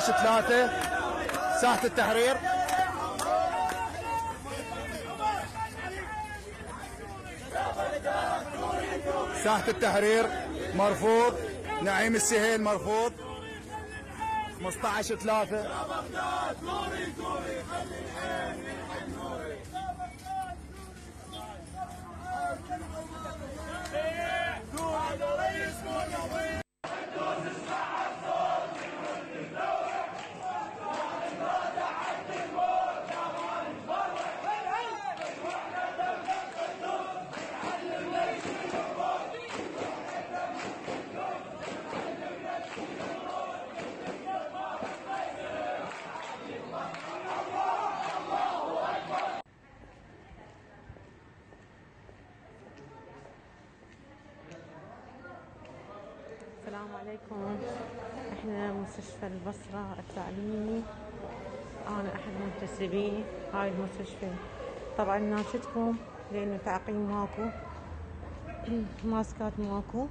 15 3 ساحة التحرير. ساحة التحرير مرفوض. نعيم السهيل مرفوض. 15 3 السلام عليكم إحنا مستشفى البصرة التعليمي. أنا أحد منتسبي هاي المستشفى. طبعا ناشدكم لأنه تعقيم ماكو. ماسكات ماكو.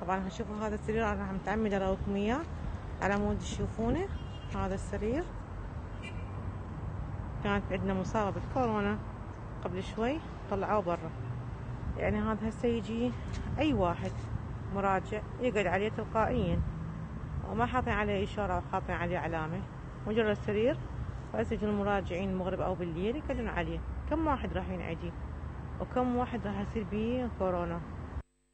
طبعا هشوفوا هذا السرير أنا متعمدة اراويكم اياه على مود تشوفونه هذا السرير. كانت عندنا مصابة بالكورونا قبل شوي طلعوه برا. يعني هذا هسه يجي أي واحد مراجع يقعد عليه تلقائيا. وما حاطين عليه إشارة أو حاطين عليه علامة. مجرد سرير يجون المراجعين المغرب أو بالليل يقعدون عليه. كم واحد راح ينعدي؟ وكم واحد راح يصير به كورونا؟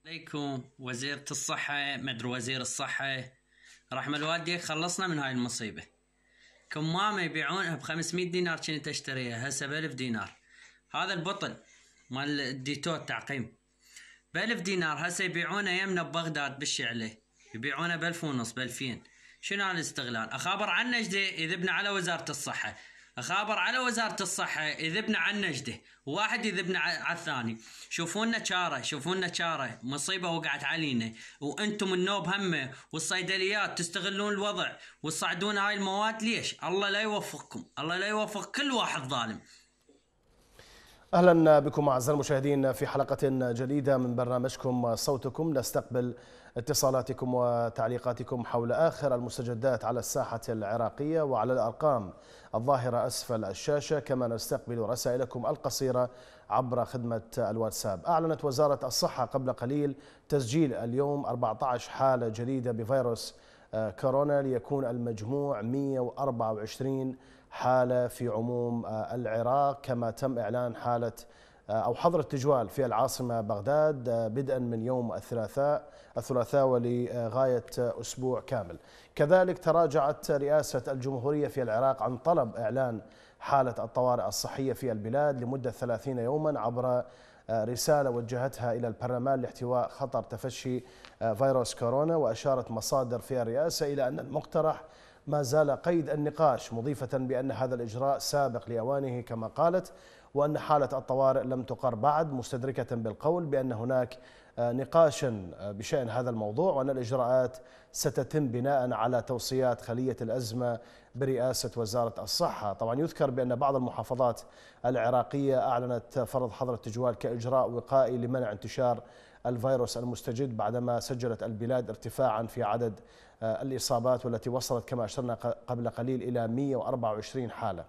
عليكم وزيرة الصحة مدري وزير الصحة. رحمة الوالديك خلصنا من هاي المصيبة. كمامة يبيعونها ب 500 دينار كنت اشتريها هسه ب 1000 دينار. هذا البطل مال الديتو التعقيم. ب 1000 دينار هسه يبيعونه يمنا ببغداد بالشعلة. يبيعونه ب 1000 ونص ب 2000 شنو هالاستغلال؟ أخابر عن نجدة يذبنا على وزارة الصحة. أخابر على وزارة الصحة يذبنا عن نجدة. وواحد يذبنا على الثاني. شوفونا شارة شوفونا شارة مصيبة وقعت علينا. وأنتم النوب همه والصيدليات تستغلون الوضع. وتصعدون هاي المواد ليش؟ الله لا يوفقكم. الله لا يوفق كل واحد ظالم. أهلا بكم أعزائي المشاهدين في حلقة جديدة من برنامجكم صوتكم. نستقبل اتصالاتكم وتعليقاتكم حول آخر المستجدات على الساحة العراقية وعلى الأرقام الظاهرة أسفل الشاشة كما نستقبل رسائلكم القصيرة عبر خدمة الواتساب. أعلنت وزارة الصحة قبل قليل تسجيل اليوم 14 حالة جديدة بفيروس آه، كورونا ليكون المجموع 124 حالة في عموم آه، العراق كما تم إعلان حالة أو حظر التجوال في العاصمة بغداد آه، بدءا من يوم الثلاثاء الثلاثاء ولغاية آه، أسبوع كامل. كذلك تراجعت رئاسة الجمهورية في العراق عن طلب إعلان حالة الطوارئ الصحية في البلاد لمدة 30 يوما عبر آه، رسالة وجهتها إلى البرلمان لاحتواء خطر تفشي آه، فيروس كورونا وأشارت مصادر في الرئاسة إلى أن المقترح ما زال قيد النقاش مضيفة بأن هذا الإجراء سابق لأوانه كما قالت. وأن حالة الطوارئ لم تقر بعد مستدركة بالقول بأن هناك آه، نقاشا آه، بشأن هذا الموضوع وأن الإجراءات ستتم بناء على توصيات خلية الأزمة برئاسة وزارة الصحة. طبعا يذكر بأن بعض المحافظات العراقية أعلنت فرض حظر التجوال كإجراء وقائي لمنع انتشار الفيروس المستجد بعدما سجلت البلاد ارتفاعا في عدد آه، الإصابات والتي وصلت كما أشرنا قبل قليل إلى 124 حالة.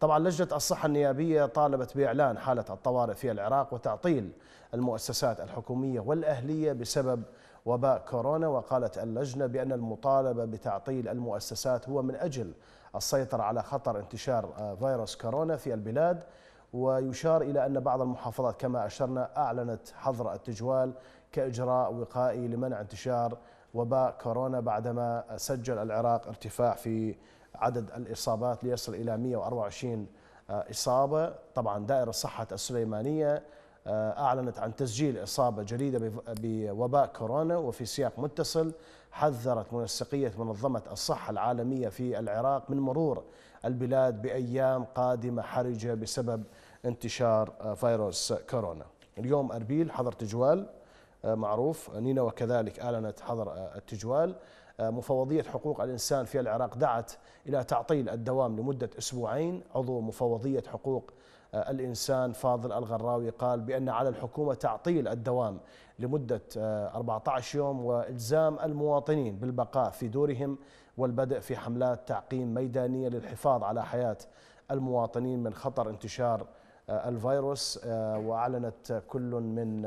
طبعا لجنة الصحة النيابية طالبت بإعلان حالة الطوارئ في العراق وتعطيل المؤسسات الحكومية والأهلية بسبب وباء كورونا وقالت اللجنة بأن المطالبة بتعطيل المؤسسات هو من أجل السيطرة على خطر انتشار آه، فيروس كورونا في البلاد. ويشار إلى أن بعض المحافظات كما أشرنا أعلنت حظر التجوال كإجراء وقائي لمنع انتشار وباء كورونا بعدما سجل العراق ارتفاع في عدد الإصابات ليصل إلى 124 إصابة. طبعا دائرة صحة السليمانية أعلنت عن تسجيل إصابة جديدة بوباء كورونا وفي سياق متصل. حذرت منسقية منظمة الصحة العالمية في العراق من مرور البلاد بأيام قادمة حرجة بسبب انتشار فيروس كورونا. اليوم أربيل حظر تجوال معروف. نينوى كذلك أعلنت حظر التجوال. مفوضية حقوق الإنسان في العراق دعت إلى تعطيل الدوام لمدة أسبوعين. عضو مفوضية حقوق الإنسان فاضل الغراوي قال بأن على الحكومة تعطيل الدوام لمدة 14 يوم وإلزام المواطنين بالبقاء في دورهم والبدء في حملات تعقيم ميدانية للحفاظ على حياة المواطنين من خطر انتشار الفيروس وأعلنت كل من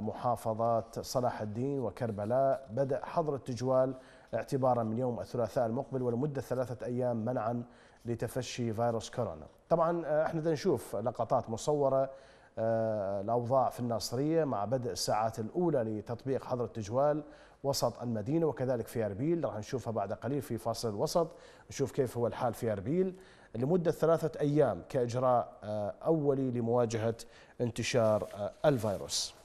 محافظات صلاح الدين وكربلاء. بدأ حظر التجوال اعتبارا من يوم الثلاثاء المقبل ولمدة ثلاثة أيام منعا لتفشي فيروس كورونا. طبعا آه، إحنا نشوف لقطات مصورة آه، الأوضاع في الناصرية مع بدء الساعات الأولى لتطبيق حظر التجوال وسط المدينة وكذلك في أربيل. راح نشوفها بعد قليل في فاصل الوسط نشوف كيف هو الحال في أربيل. لمدة ثلاثة أيام كإجراء آه، أولي لمواجهة انتشار الفيروس.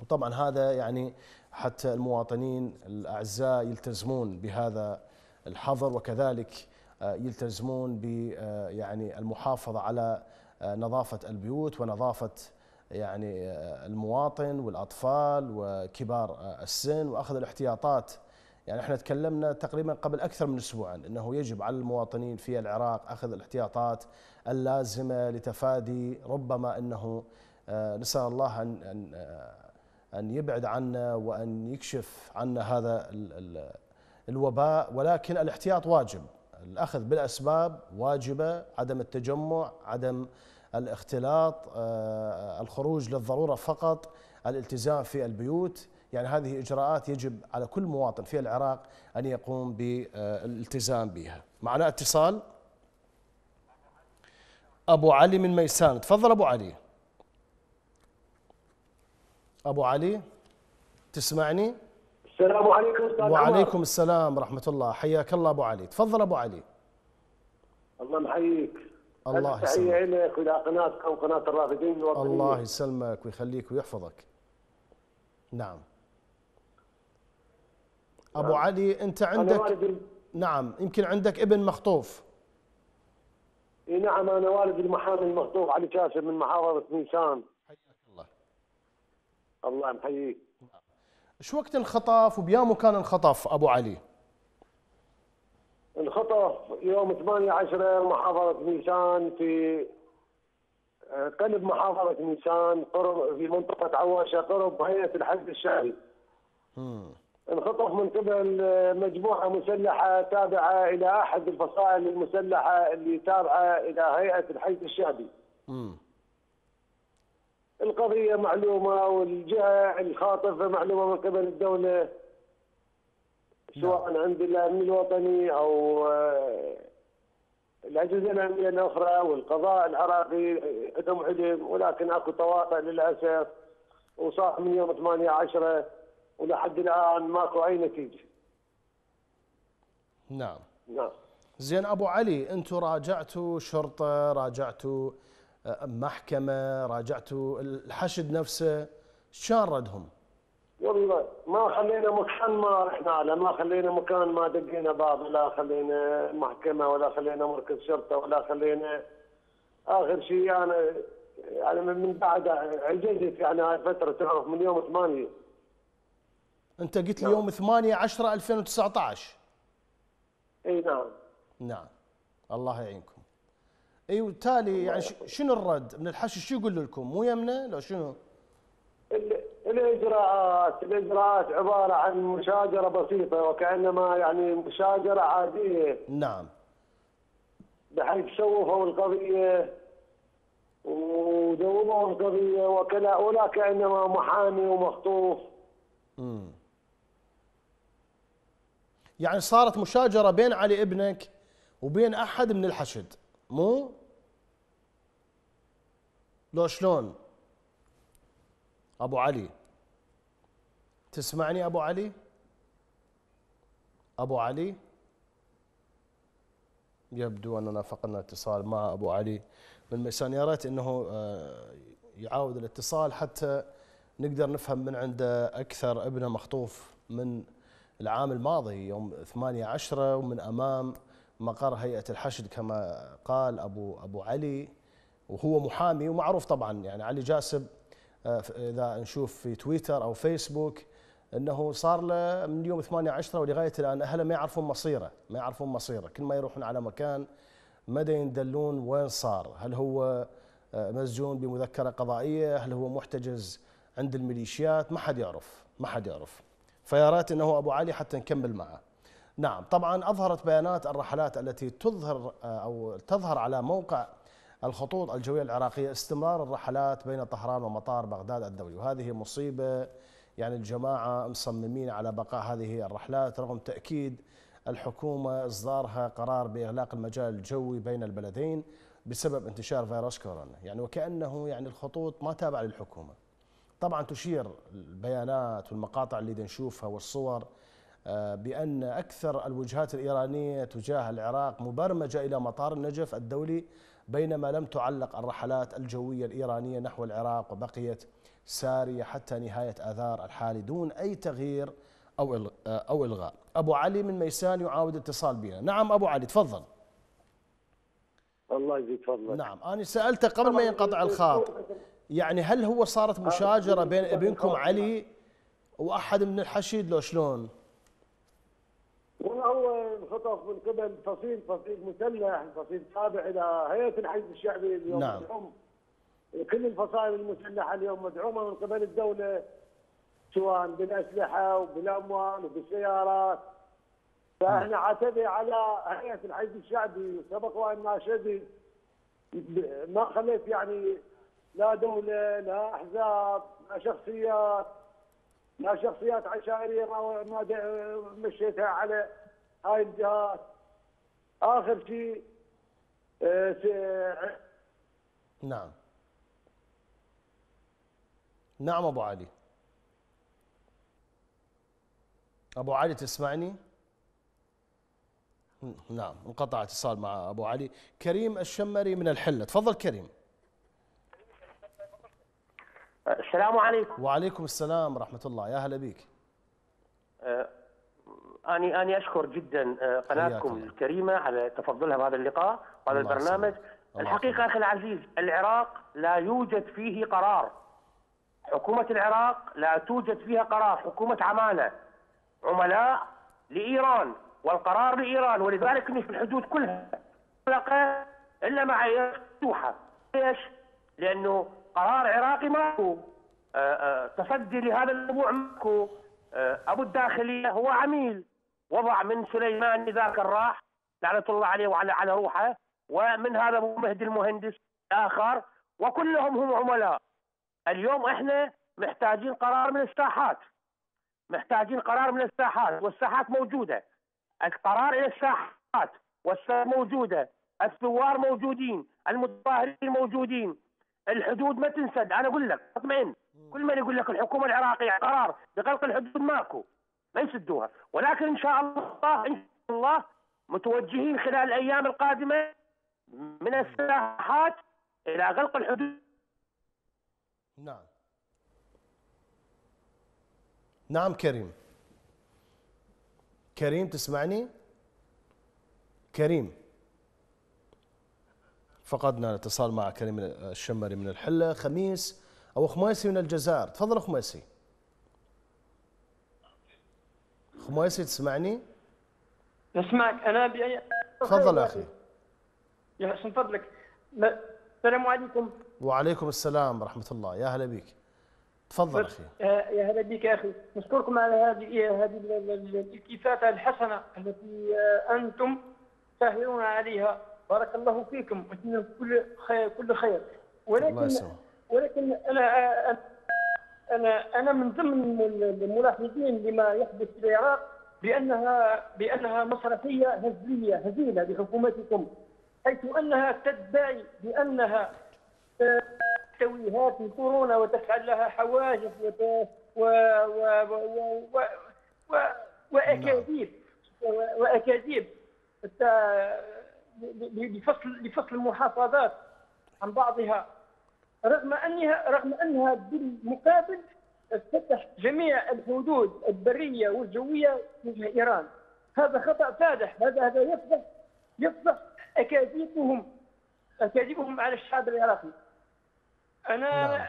وطبعا هذا يعني حتى المواطنين الأعزاء يلتزمون بهذا الحظر وكذلك آه، يلتزمون ب آه، يعني المحافظة على آه، نظافة البيوت ونظافة يعني المواطن والأطفال وكبار السن وأخذ الاحتياطات. يعني إحنا تكلمنا تقريبا قبل أكثر من أسبوعين أنه يجب على المواطنين في العراق أخذ الاحتياطات اللازمة لتفادي ربما أنه نسأل الله أن أن يبعد عنا وأن يكشف عنا هذا الوباء ولكن الاحتياط واجب. الأخذ بالأسباب واجبة عدم التجمع عدم الاختلاط آه، الخروج للضرورة فقط الالتزام في البيوت. يعني هذه إجراءات يجب على كل مواطن في العراق أن يقوم بالالتزام بها. معنا اتصال؟ أبو علي من ميسان. تفضل أبو علي. أبو علي تسمعني؟ السلام عليكم أستاذ وعليكم السلام ورحمة الله. حياك الله أبو علي. تفضل أبو علي. الله محييك الله يسلمك. لك وإلى قناتكم قناة الرافدين الله يسلمك ويخليك ويحفظك. نعم. أبو نعم. علي أنت عندك نعم. يمكن عندك ابن مخطوف. إي نعم أنا والد المحامي المخطوف علي كاسر من محافظة نيسان. الله محييك شو وقت الخطف وبيامو كان الخطف أبو علي؟ الخطف يوم 8 10 محافظة نيسان في آه، قلب محافظة نيسان قرب في منطقة عواشة قرب هيئة الحج الشعبي. انخطف من قبل آه، مجموعة مسلحة تابعة إلى أحد الفصائل المسلحة اللي تابعة إلى هيئة الحج الشعبي. مم. القضية معلومة والجهة الخاطفة معلومة من قبل الدولة سواء نعم. عند الأمن الوطني أو آه، الأجهزة الأمنية الأخرى والقضاء العراقي عندهم علم ولكن أكو تواطؤ للأسف وصار من يوم 8 10 ولحد الآن ماكو أي نتيجة. نعم. نعم. زين أبو علي أنتم راجعتوا شرطة راجعتوا محكمة راجعتوا الحشد نفسه شان ردهم؟ والله ما خلينا مكان ما رحنا له ما خلينا مكان ما دقينا باب ولا خلينا محكمة ولا خلينا مركز شرطة ولا خلينا آخر شيء أنا يعني من بعد عجزت يعني هاي الفترة تعرف من يوم 8 أنت قلت لي يوم 8 10 2019 إي نعم. نعم. الله يعينكم. إي وبالتالي يعني شنو الرد؟ من الحشد شو يقول لكم؟ مو يمنا لو شنو؟ الإجراءات الإجراءات عبارة عن مشاجرة بسيطة وكأنما يعني مشاجرة عادية. نعم. بحيث شوفوا القضية ودوبوا القضية وكلا ولا كأنما محامي ومخطوف. امم يعني صارت مشاجرة بين علي ابنك وبين أحد من الحشد. مو؟ لو شلون؟ أبو علي. تسمعني أبو علي؟ أبو علي؟ يبدو أننا فقدنا اتصال مع أبو علي. من ميسان يا ريت إنه آه، يعاود الاتصال حتى نقدر نفهم من عنده أكثر ابنه مخطوف من العام الماضي يوم 8 10 ومن أمام مقر هيئة الحشد كما قال أبو أبو علي وهو محامي ومعروف طبعا. يعني علي جاسب آه، إذا نشوف في تويتر أو فيسبوك إنه صار له من يوم 8 10 ولغاية الآن أهله ما يعرفون مصيره ما يعرفون مصيره. كل ما يروحون على مكان مدى يندلون وين صار. هل هو آه، مسجون بمذكرة قضائية؟ هل هو محتجز عند الميليشيات؟ ما حد يعرف ما حد يعرف. فيا ريت إنه أبو علي حتى نكمل معه. نعم طبعا أظهرت بيانات الرحلات التي تظهر آه، أو تظهر على موقع الخطوط الجوية العراقية استمرار الرحلات بين طهران ومطار بغداد الدولي. وهذه مصيبة يعني الجماعة مصممين على بقاء هذه الرحلات رغم تأكيد الحكومة إصدارها قرار بإغلاق المجال الجوي بين البلدين بسبب انتشار فيروس كورونا. يعني وكأنه يعني الخطوط ما تابعة للحكومة. طبعا تشير البيانات والمقاطع اللي نشوفها والصور بأن أكثر الوجهات الإيرانية تجاه العراق مبرمجة إلى مطار النجف الدولي بينما لم تعلق الرحلات الجوية الإيرانية نحو العراق وبقيت سارية حتى نهاية آذار الحالي دون أي تغيير أو أو إلغاء. أبو علي من ميسان يعاود اتصال بنا. نعم أبو علي تفضل. الله يزيد فضلك. نعم أنا سألته قبل ما ينقطع الخاط يعني هل هو صارت مشاجرة بين ابنكم علي وأحد من الحشيد لو شلون؟ انخطف من قبل فصيل فصيل مسلح فصيل تابع إلى هيئة الحشد الشعبي اليوم نعم. مدعوم كل الفصائل المسلحة اليوم مدعومة من قبل الدولة سواء بالأسلحة وبالأموال وبالسيارات فإحنا عتبي على هيئة الحشد الشعبي سبق وأن ناشدي ما خليت يعني لا دولة لا أحزاب لا شخصيات لا شخصيات عشائرية ما مشيتها على هاي الجهات. آخر شيء آه، نعم. نعم أبو علي. أبو علي تسمعني؟ نعم انقطع اتصال مع أبو علي. كريم الشمري من الحلة. تفضل كريم. السلام عليكم. وعليكم السلام ورحمة الله. يا هلا بك اني أني أشكر جدا آه، قناتكم. الكريمة على تفضلها بهذا اللقاء وهذا البرنامج. الحقيقة. أخي العزيز العراق لا يوجد فيه قرار. حكومة العراق لا توجد فيها قرار. حكومة عماله عملاء لإيران والقرار لإيران ولذلك في الحدود كلها إلا مع مفتوحه ليش؟ لأنه قرار عراقي ماكو آه، آه، تصدي لهذا الموضوع ماكو أبو الداخلية هو عميل. وضع من سليمان ذاك الراح لعنة الله عليه وعلى على روحه ومن هذا أبو مهدي المهندس الآخر وكلهم هم عملاء. اليوم إحنا محتاجين قرار من الساحات. محتاجين قرار من الساحات والساحات موجودة. القرار إلى الساحات والساحات موجودة. الثوار موجودين المتظاهرين موجودين. الحدود ما تنسد. أنا أقول لك أطمئن. كل من يقول لك الحكومة العراقية قرار بغلق الحدود ماكو. ما يسدوها. ولكن إن شاء الله إن شاء الله متوجهين خلال الأيام القادمة من الساحات إلى غلق الحدود. نعم. نعم كريم. كريم تسمعني؟ كريم. فقدنا الاتصال مع كريم الشمري من الحلة. خميس أو خميسي من الجزائر. تفضل خميسي خميسي تسمعني؟ اسمعك أنا بأي تفضل أخي. يا حسن فضلك. لا- السلام عليكم. وعليكم السلام ورحمة الله. يا هلا بك تفضل أخي. آه، يا هلا بك يا أخي. نشكركم على هذه هذه ال- ال- ال- الالتفاته الحسنة التي آه، أنتم ساهرون عليها. بارك الله فيكم. كل خير كل خير. ولكن ولكن أنا آه، أنا أنا من ضمن الملاحظين لما يحدث في العراق بأنها بأنها مسرحيه هزلية هزيلة لحكومتكم حيث أنها تدعي بأنها تحتوي هذه كورونا وتفعل لها حواجز وت... و... و... و... و... و... وأكاذيب و- وأكاذيب حتى ل- لفصل لفصل المحافظات عن بعضها. رغم انها رغم أنها بالمقابل تفتح جميع الحدود البرية والجوية تجاه إيران. هذا خطأ فادح. هذا هذا يفضح يفضح اكاذيبهم أكاذيبهم على الشعب العراقي. أنا نعم.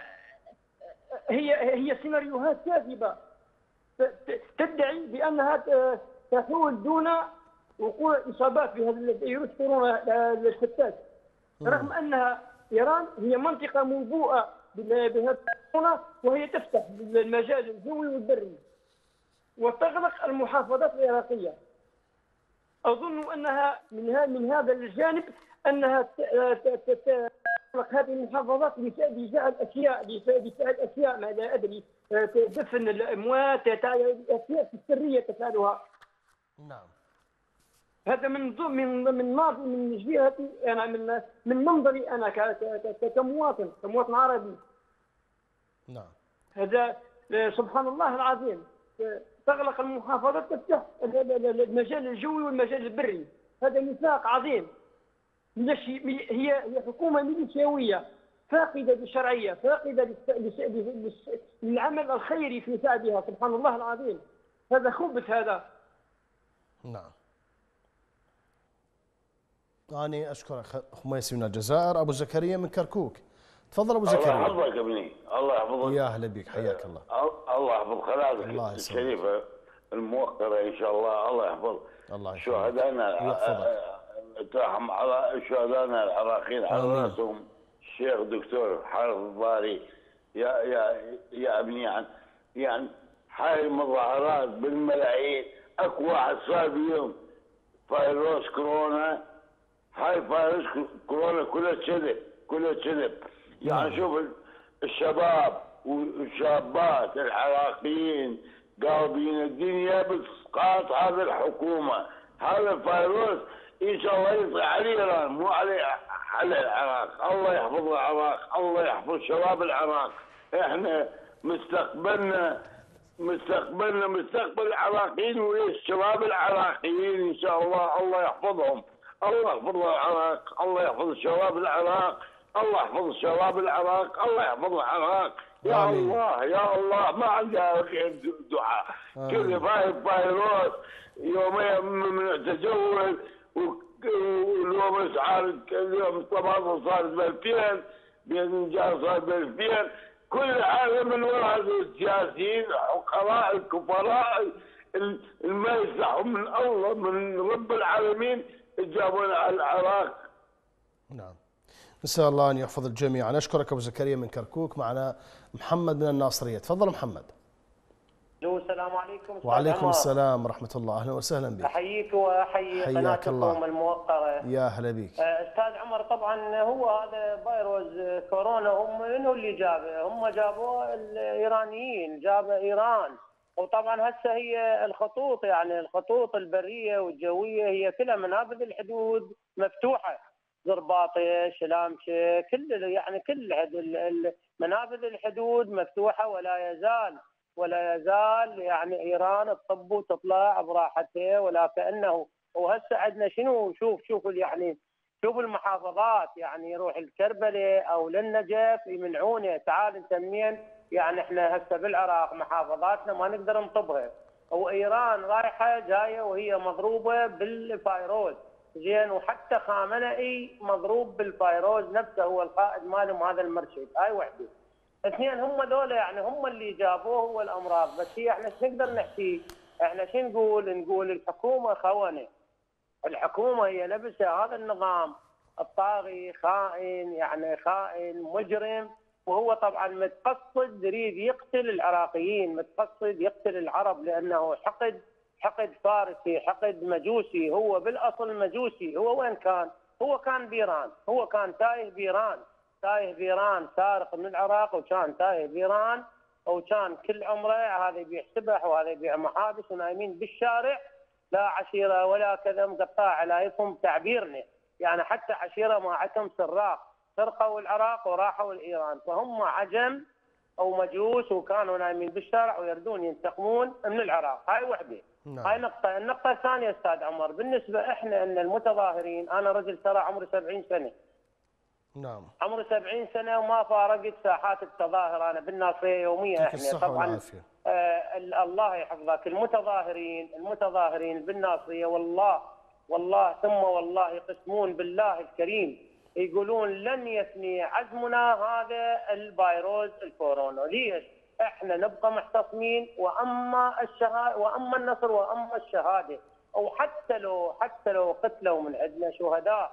هي هي سيناريوهات ت- تدعي بأنها ت- تحول دون وقوع إصابات بهذا الفيروس كورونا الفتاك رغم أنها إيران هي منطقة موبوءه بال- بهذه الكورونا وهي تفتح المجال الجوي والبري وتغلق المحافظات العراقية. أظن أنها من من هذا الجانب ت- تغلق هذه المحافظات أشياء لف- لفعل أشياء ما لا أدري آه، دفن الأموات تع- اشياء سريه تفعلها. نعم. هذا من ضمن من من من جهتي أنا من من منظري أنا كمواطن كمواطن عربي. نعم. هذا آه، سبحان الله العظيم. تغلق المحافظات تفتح ال- ال- ال- المجال الجوي والمجال البري. هذا ميثاق عظيم. هي هي حكومة ميليشياوية فاقدة للشرعية فاقدة للعمل الخيري في شعبها سبحان الله العظيم. هذا خبث هذا. نعم. أنا أشكرك خميسي من الجزائر. أبو زكريا من كركوك. تفضل أبو الله زكريا. يحفظك يا ابني. الله يحفظك. يا أهلا بك. حياك الله. ال- الله يحفظ خلاصك الله يسلمك. الشريفة الموقرة إن شاء الله. الله يحفظ الله يحفظك. شهدائنا. ترحم على شهدائنا العراقيين على. رأسهم. الشيخ دكتور حارث الضاري. يا يا يا أبني يعني يعني هاي المظاهرات بالملايين. أكو واحد صار بيوم فيروس كورونا هاي فيروس كورونا كله كذب كله كذب. يعني شوف ال- الشباب والشابات العراقيين قاضين الدنيا باسقاط هذه الحكومة. هذا الفيروس إن شاء الله يطلع على ايران مو على على العراق. الله يحفظ العراق الله يحفظ شباب العراق. إحنا مستقبلنا مستقبلنا مستقبل العراقيين والشباب العراقيين إن شاء الله. الله يحفظهم. الله يحفظ العراق الله يحفظ شباب العراق الله يحفظ شباب العراق الله يحفظ العراق يا آمين. الله يا الله ما عندها غير دعاء آمين. كل فاي فيروس يومين من تجول واليوم اسعار اليوم الطماطم صارت ب 2000 باذنجان صار ب 2000 كل هذا من وراء السياسيين الكفراء ال- ما يسلحوا من الله من رب العالمين جابونا على العراق. نعم. نسأل الله أن يحفظ الجميع. أنا أشكرك أبو زكريا من كركوك معنا محمد من الناصرية. تفضل محمد. السلام عليكم. وعليكم. السلام ورحمة الله. أهلا وسهلا بك. أحييك وأحيي حياك قناتكم الله. الموقرة. يا هلا بك. آه، أستاذ عمر طبعا هو هذا فيروس كورونا هم منو اللي جابه؟ هم جابوه الإيرانيين جابه إيران. وطبعا هسه هي الخطوط يعني الخطوط البرية والجوية هي كلها منابذ الحدود مفتوحة. زرباطه شلامشة كل يعني كل منابذ الحدود مفتوحة ولا يزال ولا يزال يعني إيران تطب وتطلع براحتها ولا كانه وهسه عندنا شنو؟ شوف شوف يعني شوف المحافظات يعني يروح الكربلة أو للنجف يمنعونه تعال انت منين يعني إحنا هسه بالعراق محافظاتنا ما نقدر نطبها. وايران رايحة جاية وهي مضروبة بالفيروز. زين وحتى خامنئي مضروب بالفيروز نفسه هو القائد مالهم هذا المرشد. هاي وحدة. اثنين هم ذولا يعني هم اللي جابوه هو الأمراض. بس هي إحنا شو نقدر نحكي؟ إحنا شو نقول؟ نقول الحكومة خونة. الحكومة هي نفسها هذا النظام. الطاغي خائن يعني خائن مجرم. وهو طبعا متقصد يريد يقتل العراقيين متقصد يقتل العرب لأنه حقد حقد فارسي حقد مجوسي. هو بالأصل مجوسي. هو وين كان؟ هو كان بيران هو كان تايه بيران تايه بيران سارق من العراق وكان تايه بيران وكان كل عمره هذا يبيع سبح وهذا يبيع محابس ونايمين بالشارع. لا عشيرة ولا كذا مقطع على تعبيرنا يعني حتى عشيرة ما عندهم سراق. سرقوا العراق وراحوا لايران فهم عجم أو مجوس وكانوا نايمين بالشارع ويردون ينتقمون من العراق. هاي وحدة. نعم. هاي نقطة، النقطة الثانية أستاذ عمر، بالنسبة إحنا أن المتظاهرين، أنا رجل ترى عمري 70 سنة، نعم. عمري 70 سنة وما فارقت ساحات التظاهر أنا بالناصرية يوميا الصحة طبعا آه ال- الله يحفظك. المتظاهرين المتظاهرين بالناصرية والله والله ثم والله يقسمون بالله الكريم. يقولون لن يثني عزمنا هذا الفيروس الكورونا ليش؟ إحنا نبقى محتصمين وأما الشهاده وأما النصر وأما الشهادة. أو حتى لو حتى لو قتلوا من عندنا شهداء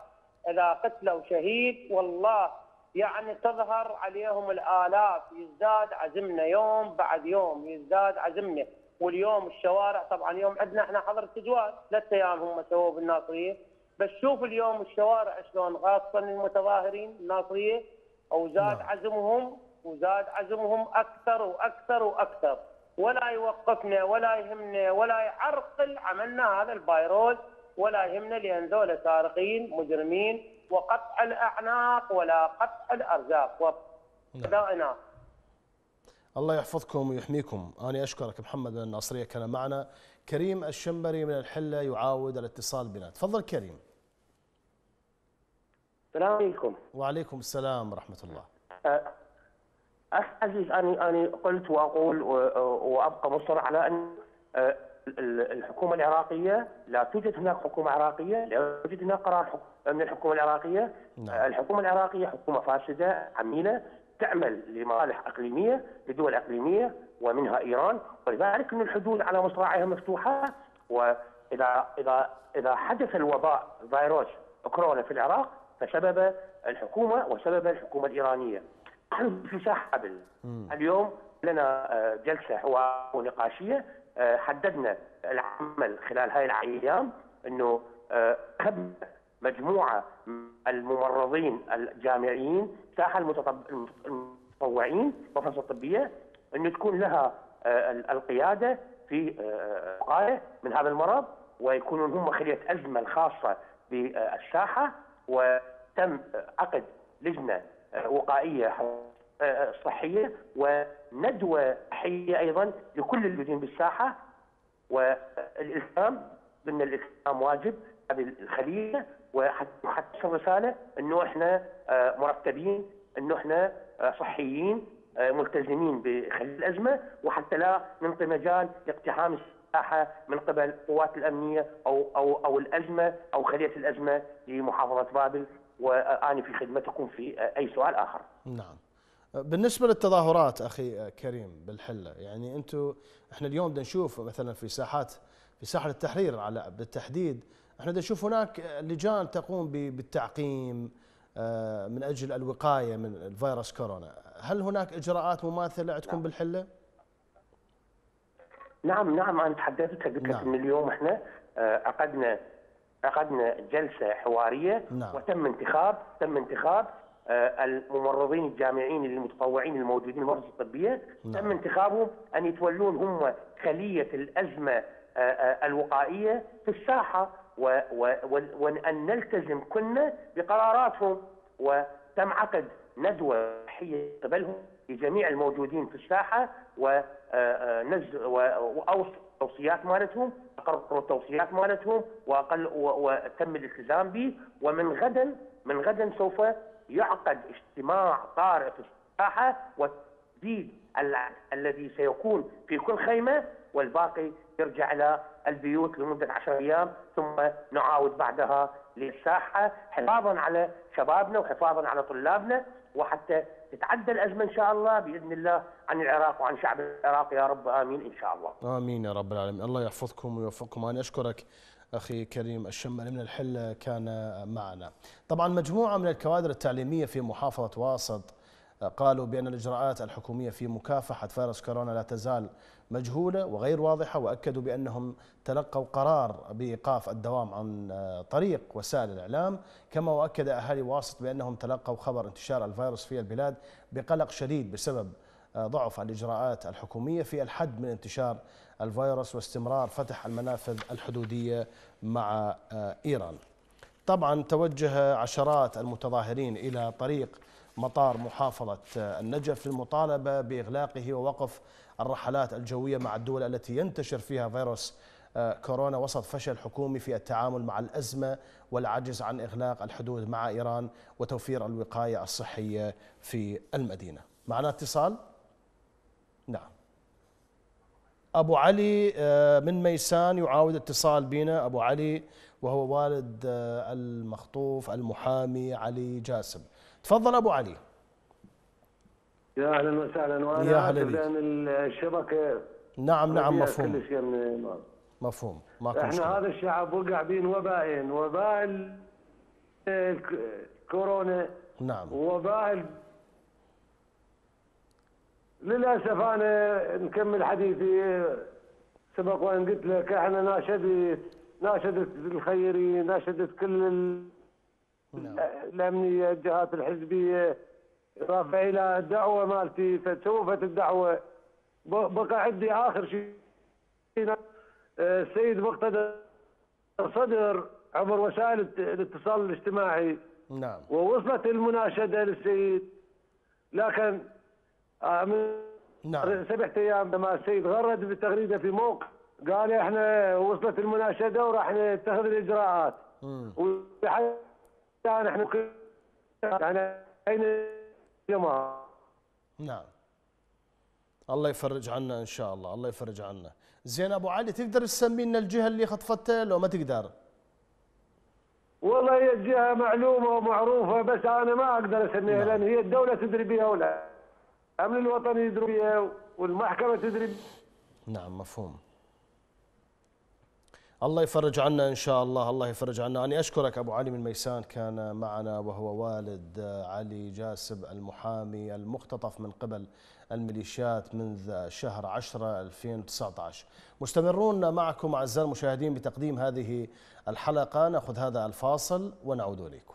إذا قتلوا شهيد والله يعني تظهر عليهم الآلاف. يزداد عزمنا يوم بعد يوم يزداد عزمنا. واليوم الشوارع طبعا يوم عندنا إحنا حظر تجوال ثلاث أيام هم سووه بالناصرية. بس شوف اليوم الشوارع شلون خاصة المتظاهرين الناصرية وزاد نعم. عزمهم وزاد عزمهم أكثر وأكثر وأكثر. ولا يوقفنا ولا يهمنا ولا يعرقل عملنا هذا الفيروس ولا يهمنا لأن ذولا سارقين مجرمين وقطع الأعناق ولا قطع الأرزاق. وابنائنا الله يحفظكم ويحميكم. أنا أشكرك محمد الناصرية كان معنا. كريم الشمبري من الحلة يعاود الاتصال بنا. تفضل كريم. السلام عليكم. وعليكم السلام ورحمة الله. اخ عزيز أنا أنا قلت وأقول و- وأبقى مصر على أن آه، ال- الحكومة العراقية لا توجد هناك حكومة عراقية لا يوجد هناك قرار من الحكومة العراقية. نعم. الحكومة العراقية حكومة فاسدة عميلة. تعمل لمصالح إقليمية لدول إقليمية ومنها إيران. ولذلك إن الحدود على مصراعيها مفتوحة. وإذا إذا إذا حدث الوباء فيروس كورونا في العراق فسبب الحكومة وسبب الحكومة الإيرانية. نحن في ساحة اليوم لنا آه، جلسة حوار ونقاشيه آه، حددنا العمل خلال هاي الأيام إنه آه، خدمه مجموعة الممرضين الجامعيين ساحة المتطوعين وفصل الطبية إنه تكون لها آه، القيادة في آه، وقاية من هذا المرض ويكونون هم خلية أزمة الخاصة بالساحة وتم عقد لجنة آه، وقائية صحية وندوة صحية أيضا لكل الموجودين بالساحة والالتزام بان الالتزام واجب هذه الخلية وحتى حتى تصل رساله إنه إحنا آه، مرتبين إنه إحنا آه، صحيين آه، ملتزمين بخلية الأزمة وحتى لا ننطي مجال لاقتحام الساحة من قبل القوات الأمنية أو أو أو الأزمة أو خلية الأزمة لمحافظة بابل واني في خدمتكم في أي سؤال آخر. نعم بالنسبة للتظاهرات أخي كريم بالحلة يعني أنتم إحنا اليوم بدنا نشوف مثلا في ساحات في ساحة التحرير على بالتحديد بدنا نشوف هناك لجان تقوم بالتعقيم آه، من أجل الوقاية من الفيروس كورونا هل هناك إجراءات مماثلة عندكم بالحلة؟ نعم نعم أنا تحدثت قلت لك نعم. ان اليوم إحنا آه، عقدنا عقدنا جلسة حوارية نعم. وتم انتخاب تم انتخاب آه، الممرضين الجامعيين المتطوعين الموجودين المؤسسه الطبية نعم. تم انتخابهم أن يتولون هم خلية الأزمة الوقائية في الساحة و- و- و- وان نلتزم كنا بقراراتهم وتم عقد ندوة صحية قبلهم لجميع الموجودين في الساحة ونز واوصى التوصيات مالتهم اقرروا التوصيات مالتهم وأقل و- وتم الالتزام به. ومن غدا من غدا سوف يعقد اجتماع طارئ في الساحة وتزيد الع- الذي سيكون في كل خيمة والباقي يرجع إلى البيوت لمدة عشر أيام ثم نعاود بعدها للساحة حفاظا على شبابنا وحفاظا على طلابنا وحتى تتعدى الأزمة إن شاء الله بإذن الله عن العراق وعن شعب العراق. يا رب آمين إن شاء الله. آمين يا رب العالمين. الله يحفظكم ويوفقكم. أنا أشكرك أخي كريم الشمالي من الحلة كان معنا. طبعا مجموعة من الكوادر التعليمية في محافظة واسط قالوا بأن الإجراءات الحكومية في مكافحة فيروس كورونا لا تزال مجهولة وغير واضحة وأكدوا بأنهم تلقوا قرار بإيقاف الدوام عن طريق وسائل الإعلام. كما وأكد أهالي واسط بأنهم تلقوا خبر انتشار الفيروس في البلاد بقلق شديد بسبب ضعف الإجراءات الحكومية في الحد من انتشار الفيروس واستمرار فتح المنافذ الحدودية مع إيران. طبعا توجه عشرات المتظاهرين إلى طريق مطار محافظة النجف للمطالبة بإغلاقه ووقف الرحلات الجوية مع الدول التي ينتشر فيها فيروس كورونا وسط فشل حكومي في التعامل مع الأزمة والعجز عن إغلاق الحدود مع إيران وتوفير الوقاية الصحية في المدينة. معنا اتصال؟ نعم. أبو علي من ميسان يعاود اتصال بنا. أبو علي وهو والد المخطوف المحامي علي جاسم. تفضل أبو علي. يا أهلا وسهلا وأنا يا هلا اسف بيك. لأن الشبكة نعم نعم مفهوم. كل شيء من. مفهوم. ماكو إحنا مشكلة. هذا الشعب وقع بين وبائين وباء ال- الك- الكورونا نعم. ووباء للأسف أنا نكمل حديثي سبق وأن قلت لك إحنا ناشدت ناشدت الخيرين ناشدت كل ال... نعم. الامنيه الجهات الحزبيه اضافه إلى الدعوة مالتي فتوفت الدعوة. بقى عندي آخر شيء. السيد مقتدى صدر عبر وسائل الاتصال الاجتماعي. نعم. ووصلت المناشدة للسيد. لكن آه، من نعم. سبعة أيام لما السيد غرد بالتغريدة في موقع قال إحنا وصلت المناشدة وراح نتخذ الإجراءات. نحن اين الجماعه نعم. الله يفرج عنا إن شاء الله الله يفرج عنا. زين أبو علي تقدر تسمي لنا الجهة اللي خطفتها لو ما تقدر؟ والله هي الجهه معلومة ومعروفة بس أنا ما أقدر أسميها نعم. لأن هي الدولة تدري بها ولا. الامن الوطني يدري بها والمحكمة تدري بها. نعم مفهوم. الله يفرج عنا إن شاء الله الله يفرج عنا. أنا أشكرك أبو علي من ميسان كان معنا وهو والد علي جاسب المحامي المختطف من قبل الميليشيات منذ شهر 10 2019 مستمرون معكم أعزائي المشاهدين بتقديم هذه الحلقة. نأخذ هذا الفاصل ونعود إليكم.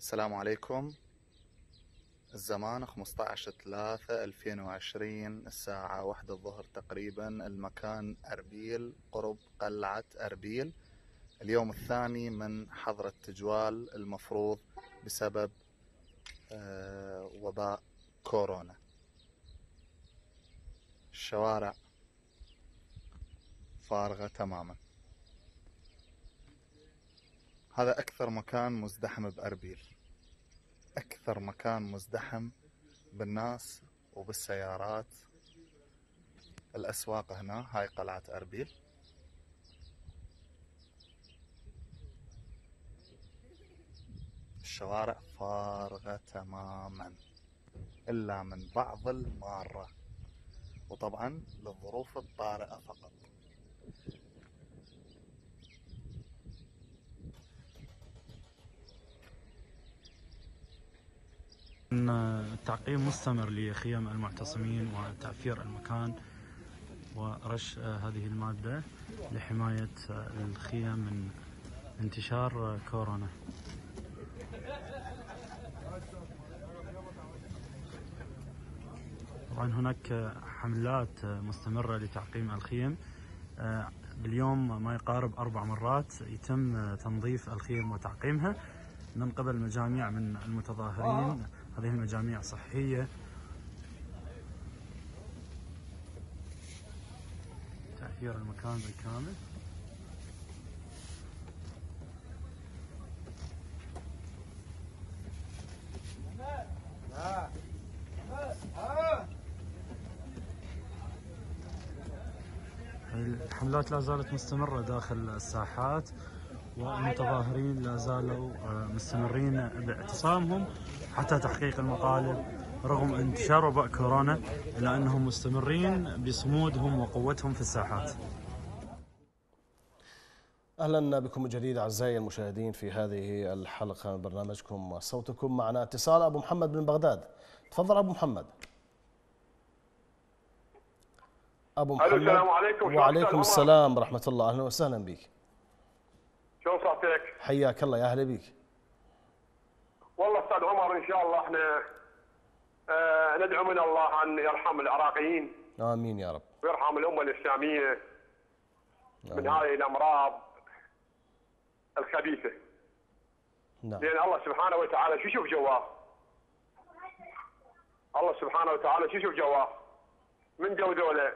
السلام عليكم. الزمان 15 3 2020 الساعة واحدة الظهر تقريبا المكان أربيل قرب قلعة أربيل. اليوم الثاني من حظر التجوال المفروض بسبب آه، وباء كورونا. الشوارع فارغة تماما. هذا أكثر مكان مزدحم بأربيل. أكثر مكان مزدحم بالناس وبالسيارات. الأسواق هنا هاي قلعة أربيل. الشوارع فارغة تماما إلا من بعض المارة. وطبعا للظروف الطارئة فقط. إن التعقيم مستمر لخيام المعتصمين وتعفير المكان ورش آه، هذه المادة لحماية آه، الخيام من انتشار آه، كورونا. طبعا هناك حملات مستمرة لتعقيم الخيم باليوم ما يقارب أربع مرات يتم تنظيف الخيم وتعقيمها. من قبل مجاميع من المتظاهرين هذه المجاميع صحية. تأثير المكان بالكامل. الحملات لا زالت مستمرة داخل الساحات والمتظاهرين لا زالوا آه، مستمرين باعتصامهم. حتى تحقيق المطالب رغم انتشار وباء كورونا إلا أنهم مستمرين بصمودهم وقوتهم في الساحات. أهلا بكم من جديد أعزائي المشاهدين في هذه الحلقة من برنامجكم صوتكم معنا اتصال أبو محمد من بغداد. تفضل أبو محمد. أبو محمد ألو السلام عليكم. وعليكم؟ السلام ورحمة الله. أهلا وسهلا بك. شلون صحتك؟ حياك الله يا أهلا بك والله أستاذ عمر إن شاء الله إحنا آه ندعو من الله أن يرحم العراقيين آمين يا رب ويرحم الأمة الإسلامية من آمين. هذه الأمراض الخبيثة نعم لأن الله سبحانه وتعالى شو يشوف جواه؟ الله سبحانه وتعالى شو يشوف جواه؟ من جو ذولا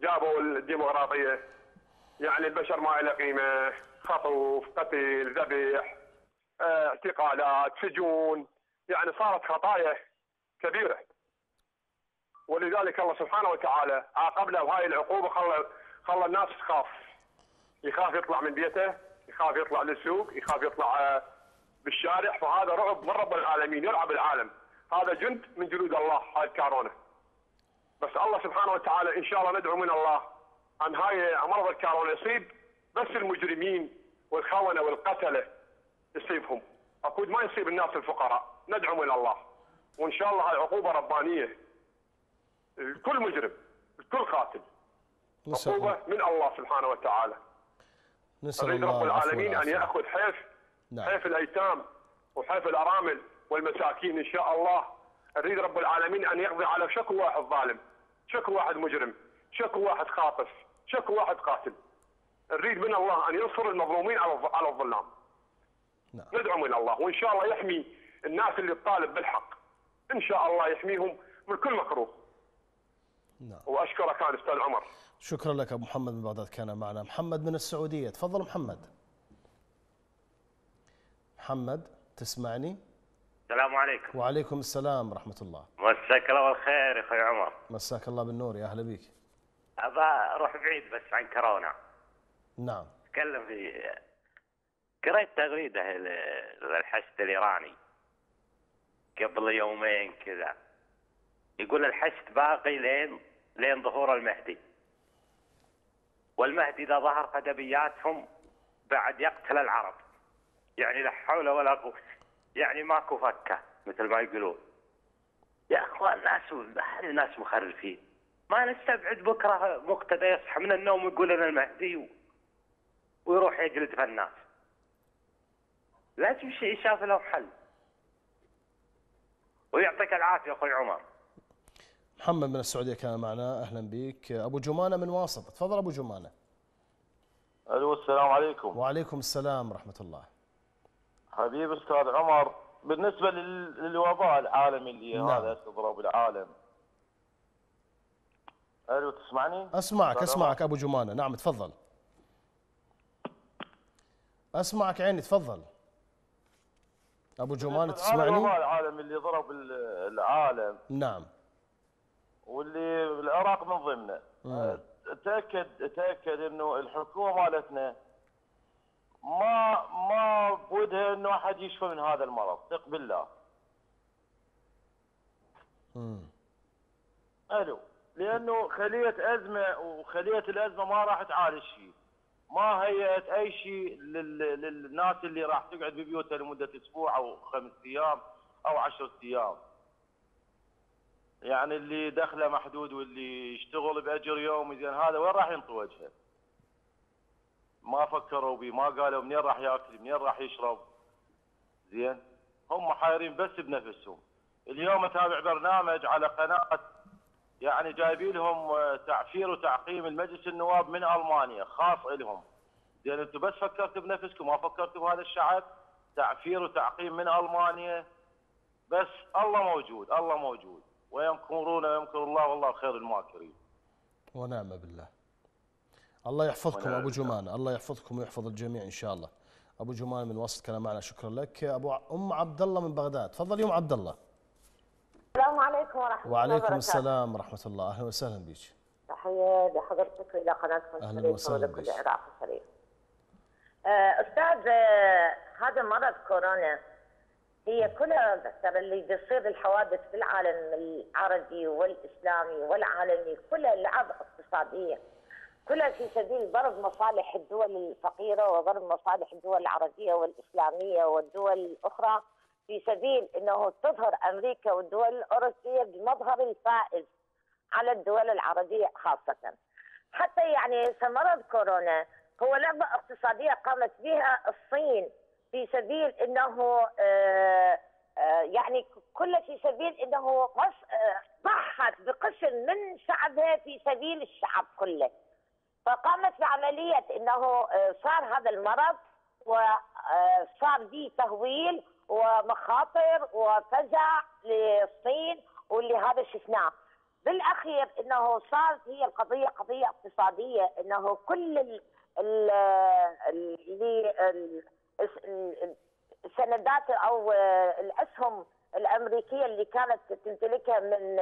جابوا الديمقراطية يعني البشر ما له قيمة خطف قتل ذبح اعتقالات سجون يعني صارت خطايا كبيرة. ولذلك الله سبحانه وتعالى عاقبنا بهاي العقوبة خلى خلى الناس تخاف. يخاف يطلع من بيته يخاف يطلع للسوق يخاف يطلع بالشارع. فهذا رعب من رب العالمين يرعب العالم. هذا جند من جنود الله هاي الكورونا بس الله سبحانه وتعالى إن شاء الله ندعو من الله أن هاي مرض الكورونا يصيب بس المجرمين والخونة والقتلة. يصيبهم. أكيد ما يصيب الناس الفقراء. ندعو من الله. وإن شاء الله هاي عقوبه ربانية. الكل مجرم. الكل قاتل. عقوبة الله, من الله سبحانه وتعالى. نريد الله رب العالمين أن. يأخذ حيف. نعم. حيف الأيتام وحيف الأرامل والمساكين إن شاء الله. نريد رب العالمين أن يقضي على شكل واحد ظالم شكل واحد مجرم شكل واحد خاطف شكل واحد قاتل. نريد من الله أن ينصر المظلومين على الظلام. نعم. ندعو من الله وإن شاء الله يحمي الناس اللي تطالب بالحق. إن شاء الله يحميهم من كل مكروه. نعم. وأشكرك أنا أستاذ عمر. شكرا لك أبو محمد من بغداد كان معنا. محمد من السعودية تفضل محمد. محمد تسمعني؟ السلام عليكم. وعليكم السلام ورحمة الله. مساك الله بالخير يا أخوي عمر. مساك الله بالنور يا أهلا بك ابى أروح بعيد بس عن كورونا. نعم. أتكلم في قريت تغريدة للحشد الإيراني قبل يومين كذا. يقول الحشد باقي لين لين ظهور المهدي. والمهدي إذا ظهر فدبياتهم بعد يقتل العرب. يعني لا حول ولا قوة. يعني ماكو فكة مثل ما يقولون. يا أخوان ناس هذه ناس مخرفين. ما نستبعد بكرة مقتدى يصحى من النوم ويقول لنا المهدي. ويروح يجلد في الناس لازم شيء يشاف له حل ويعطيك العافية أخوي عمر. محمد من السعودية كان معنا. أهلا بك. أبو جمانة من واسط تفضل أبو جمانة. ألو السلام عليكم. وعليكم السلام ورحمة الله. حبيب أستاذ عمر بالنسبة لل- للوباء العالمي اللي نعم. هذا استضرب العالم ألو تسمعني؟ أسمعك أستاذ أسمعك أبو جمانة. نعم تفضل. أسمعك عيني تفضل. عمر. هذا تسمعني؟ العالمي اللي ضرب ال- العالم. نعم. واللي العراق من ضمنه. تأكد تأكد إنه الحكومة مالتنا ما ما بودها إنه أحد يشفى من هذا المرض. ثق بالله. مم. ألو لأنه خلية أزمة وخلية الأزمة ما راح تعالج شيء. ما هيئت أي شيء لل- للناس اللي راح تقعد ببيوتها لمدة أسبوع أو خمس أيام أو عشرة أيام. يعني اللي دخله محدود واللي يشتغل بأجر يومي زين هذا وين راح ينطي وجهه؟ ما فكروا بيه ما قالوا منين راح يأكل منين راح يشرب؟ زين هم حايرين بس بنفسهم. اليوم أتابع برنامج على قناة يعني جايبين لهم آه، تعفير وتعقيم المجلس النواب من ألمانيا خاص لهم زين أنتم بس فكرتوا بنفسكم ما فكرتوا بهذا الشعب؟ تعفير وتعقيم من ألمانيا؟ بس الله موجود الله موجود. ويمكرون ويمكر الله والله خير الماكرين. ونعم بالله. الله يحفظكم ونعم أبو جمانة الله يحفظكم ويحفظ الجميع إن شاء الله. أبو جمانة من وسط كان معنا شكرا لك. أبو ع- أم عبد الله من بغداد. تفضل يا أم عبد الله السلام عليكم ورحمة الله وعليكم وبركاته. السلام ورحمة الله. أهلا وسهلا بك تحية لحضرتك وإلى قناتكم الشريفة وسهلاً بك. العراق الشريف. آه، أستاذ آه، هذا مرض كورونا. هي كلها ترى اللي بيصير الحوادث في العالم العربي والإسلامي والعالمي. كلها لعب اقتصادية. كلها في سبيل ضرب مصالح الدول الفقيرة وضرب مصالح الدول العربية والإسلامية والدول الأخرى. في سبيل أنه تظهر أمريكا والدول الأوروبية بمظهر الفائز على الدول العربية خاصة. حتى يعني مرض كورونا هو لعبة اقتصادية قامت بها الصين في سبيل أنه آه، آه، يعني كل في سبيل قص- آه، ضحت بقسم من شعبها في سبيل الشعب كله. فقامت بعملية أنه آه، صار هذا المرض وصار به تهويل ومخاطر وفزع للصين واللي هذا شفناه. بالأخير إنه صارت هي القضية قضية اقتصادية إنه كل ال ال اللي ال- ال- السندات أو الأسهم الأمريكية اللي كانت تمتلكها من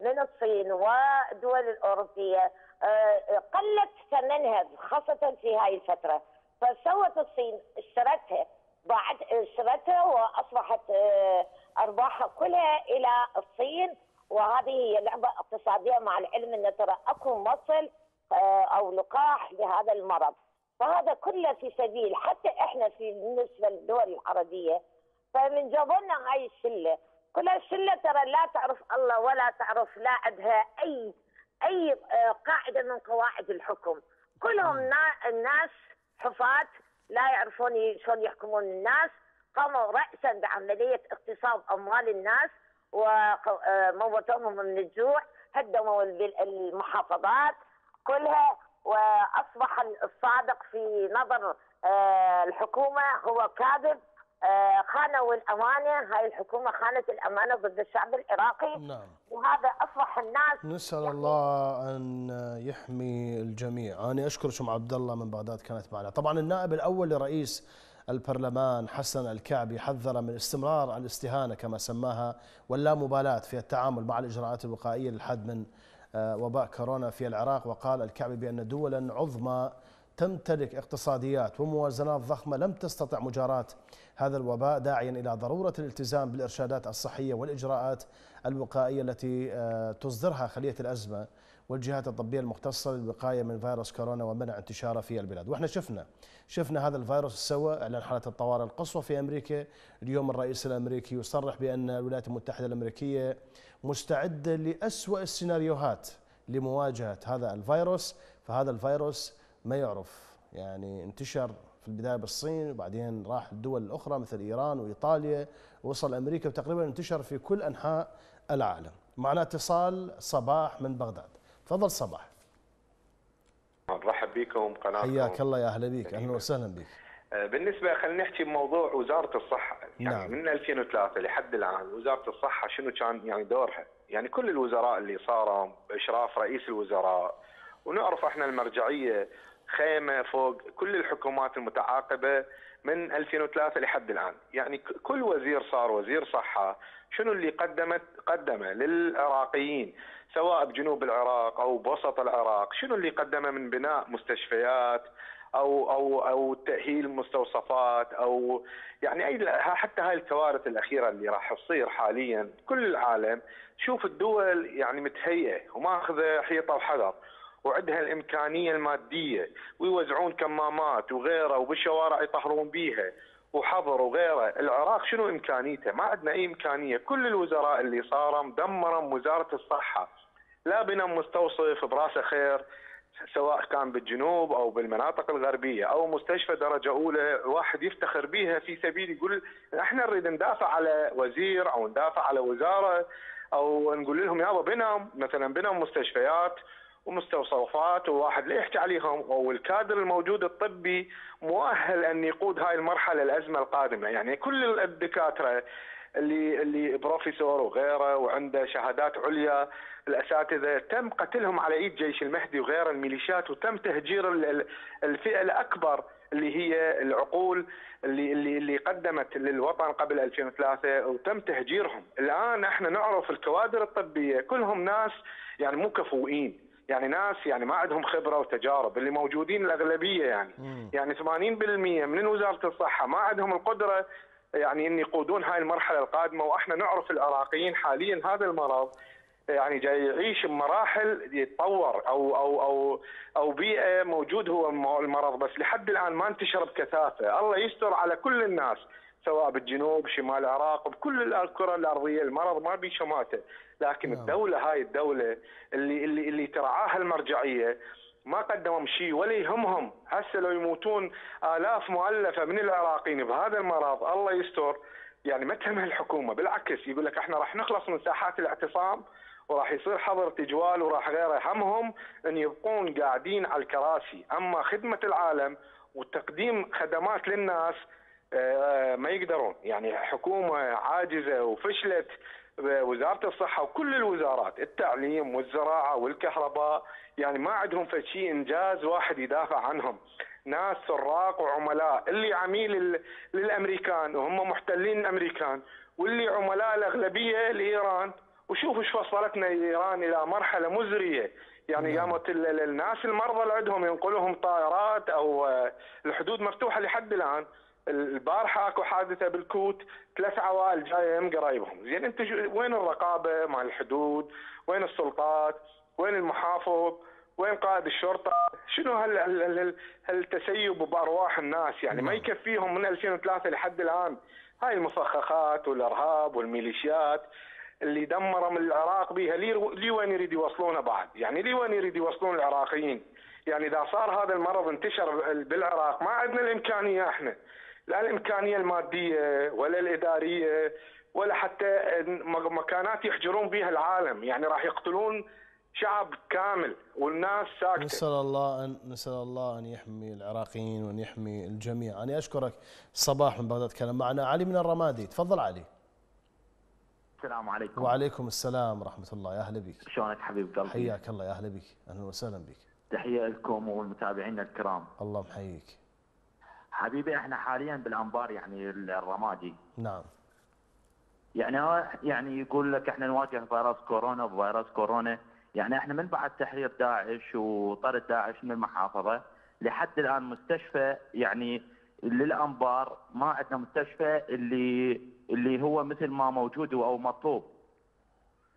من الصين والدول الأوروبية آه، قلت ثمنها خاصة في هاي الفترة. فسوت الصين اشترتها. بعد انتشرت وأصبحت آه، ارباحها كلها إلى الصين. وهذه هي لعبة اقتصادية مع العلم أن ترى أكو مصل آه، أو لقاح لهذا المرض. فهذا كله في سبيل حتى إحنا في بالنسبة للدول العربية فمن جابوا لنا هاي الشله كل الشله ترى لا تعرف الله ولا تعرف لا عندها أي أي آه، قاعدة من قواعد الحكم. كلهم نا- الناس حفاة لا يعرفون شلون يحكمون الناس قاموا رأسا بعملية اغتصاب أموال الناس وموتوهم من الجوع هدموا المحافظات كلها وأصبح الصادق في نظر آه، الحكومة هو كاذب. خانوا الأمانة هاي الحكومة خانت الأمانة ضد الشعب العراقي. نعم. وهذا أصبح الناس. نسأل الله أن يحمي الجميع. أنا أشكر شم عبد الله من بغداد كانت معنا. طبعا النائب الأول لرئيس البرلمان حسن الكعبي حذر من استمرار الاستهانة كما سماها واللامبالاة في التعامل مع الإجراءات الوقائية للحد من آه، وباء كورونا في العراق. وقال الكعبي بأن دولا عظمى تمتلك اقتصاديات وموازنات ضخمة لم تستطع مجاراة هذا الوباء داعيا إلى ضرورة الالتزام بالإرشادات الصحية والإجراءات الوقائية التي آه، تصدرها خلية الأزمة والجهات الطبية المختصة للوقاية من فيروس كورونا ومنع انتشاره في البلاد. وإحنا شفنا شفنا هذا الفيروس سوى إعلان حالة الطوارئ القصوى في أمريكا. اليوم الرئيس الأمريكي يصرح بأن الولايات المتحدة الأمريكية مستعدة لأسوأ السيناريوهات لمواجهة هذا الفيروس. فهذا الفيروس ما يعرف. يعني انتشر في البداية بالصين وبعدين راح الدول الأخرى مثل إيران وإيطاليا وصل أمريكا وتقريبا انتشر في كل أنحاء العالم. معنا اتصال صباح من بغداد. تفضل صباح. نرحب بكم قناتكم. حياك الله يا أهلا بك أهلا وسهلا بك آه، بالنسبة خلينا نحكي بموضوع وزارة الصحة. يعني نعم. من 2003 لحد الآن وزارة الصحة شنو كان يعني دورها؟ يعني كل الوزراء اللي صاروا باشراف رئيس الوزراء ونعرف إحنا المرجعية خيمة فوق كل الحكومات المتعاقبة من 2003 لحد الآن، يعني كل وزير صار وزير صحة. شنو اللي قدمت؟ قدمه للعراقيين سواء بجنوب العراق أو بوسط العراق، شنو اللي قدمه من بناء مستشفيات أو أو أو تأهيل مستوصفات أو يعني اي حتى هاي الكوارث الأخيرة اللي راح تصير حاليا. كل العالم شوف الدول يعني متهيئة وماخذة حيطة وحذر. وعندها الإمكانية المادية ويوزعون كمامات وغيره وبالشوارع يطهرون بيها وحظر وغيره، العراق شنو إمكانيته؟ ما عندنا أي إمكانية، كل الوزراء اللي صاروا مدمرا وزارة الصحة. لا بنا مستوصف براسه خير سواء كان بالجنوب أو بالمناطق الغربية أو مستشفى درجة أولى واحد يفتخر بها في سبيل يقول إحنا نريد ندافع على وزير أو ندافع على وزارة أو نقول لهم يابا بنا مثلا بنا مستشفيات ومستوصفات وواحد لا يحكي عليهم أو الكادر الموجود الطبي مؤهل أن يقود هاي المرحلة الأزمة القادمة. يعني كل الدكاترة اللي اللي بروفيسور وغيره وعنده شهادات عليا الأساتذة تم قتلهم على إيد جيش المهدي وغيره الميليشيات وتم تهجير ال- ال- الفئة الأكبر اللي هي العقول اللي اللي اللي قدمت للوطن قبل 2003 وتم تهجيرهم، الآن إحنا نعرف الكوادر الطبية كلهم ناس يعني مو كفؤين، يعني ناس يعني ما عندهم خبرة وتجارب اللي موجودين الأغلبية يعني. يعني 80% من وزارة الصحة ما عندهم القدرة يعني إن يقودون هاي المرحلة القادمة وإحنا نعرف العراقيين حاليا هذا المرض يعني جاي يعيش بمراحل يتطور أو أو أو أو بيئة موجود هو الم- المرض. بس لحد الآن ما انتشر بكثافة، الله يستر على كل الناس سواء بالجنوب شمال العراق بكل الكرة الأرضية المرض ما بيه شماته، لكن الدولة هاي الدولة اللي اللي اللي ترعاها المرجعية ما قدموا شيء ولا يهمهم. هسه لو يموتون آلاف مؤلفة من العراقيين بهذا المرض الله يستر. يعني ما تهمها الحكومة بالعكس يقول لك إحنا راح نخلص من ساحات الاعتصام وراح يصير حظر تجوال وراح غيره. همهم إن يبقون قاعدين على الكراسي. أما خدمة العالم وتقديم خدمات للناس آه، ما يقدرون. يعني حكومة عاجزة وفشلت. وزارة الصحة وكل الوزارات التعليم والزراعة والكهرباء يعني ما عندهم في شيء إنجاز واحد يدافع عنهم. ناس سراق وعملاء اللي عميل لل- للأمريكان وهم محتلين الأمريكان واللي عملاء الأغلبية لإيران. وشوف إيش وصلتنا إيران إلى مرحلة مزرية. يعني قامت ال- الناس المرضى اللي عندهم ينقلوهم طائرات أو آه، الحدود مفتوحة لحد الآن. البارحة أكو حادثة بالكوت ثلاث عوائل جاية من قرايبهم. زين أنت وين الرقابة؟ مال الحدود. وين السلطات؟ وين المحافظ؟ وين قائد الشرطة؟ شنو هال هال هال هالتسيب بارواح الناس؟ يعني ما يكفيهم من 2003 لحد الآن. هاي المفخخات والإرهاب والميليشيات اللي دمروا من العراق بيها. لي, لي وين يريد يوصلونه بعد؟ يعني لي وين يريد يوصلون العراقيين؟ يعني إذا صار هذا المرض انتشر بالعراق ما عندنا الإمكانية إحنا. لا الإمكانية المادية ولا الإدارية ولا حتى م- مكانات يحجرون بها العالم. يعني راح يقتلون شعب كامل والناس ساكتة. نسأل الله أن نسأل الله أن يحمي العراقيين وأن يحمي الجميع. أنا أشكرك. صباح من بغداد كلام معنا علي من الرمادي. تفضل علي. السلام عليكم. وعليكم السلام ورحمة الله. يا أهلا بك. شلونك حبيب قلبي؟ حياك الله. يا أهلا بك. أهلا وسهلا بك. تحية لكم والمتابعين الكرام. الله محييك حبيبي إحنا حاليا بالأنبار يعني الرمادي. نعم. يعني هو يعني يقول لك إحنا نواجه فيروس كورونا بفيروس كورونا. يعني إحنا من بعد تحرير داعش وطرد داعش من المحافظة لحد الآن مستشفى يعني للأنبار ما عندنا مستشفى اللي اللي هو مثل ما موجود أو مطلوب.